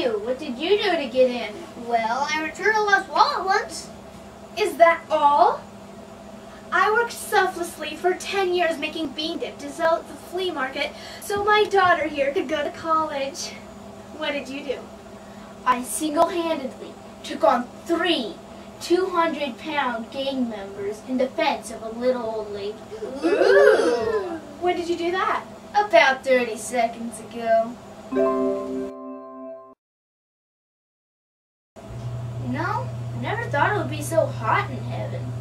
you. What did you do to get in? Well, I returned a lost wallet once. Is that all? I worked selflessly for 10 years making bean dip to sell at the flea market so my daughter here could go to college. What did you do? I single-handedly took on three 200-pound gang members in defense of a little old lady. Ooh. When did you do that? About 30 seconds ago. Know, I never thought it would be so hot in heaven.